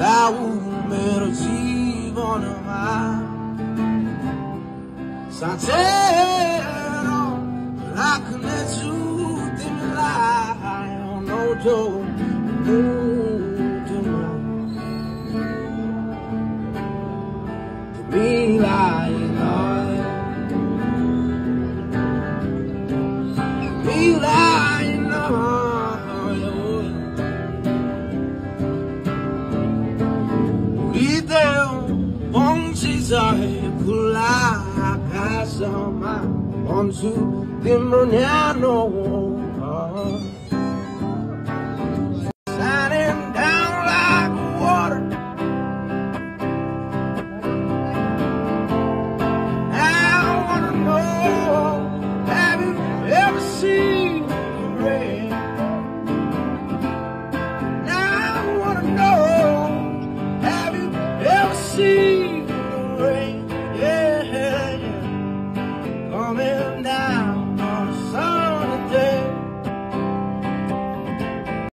dall'umero Givone ma Santero la connezione di Milano no joke Be lying on lying 봉지자에 굴라가서만 원수 뒷문야 놓아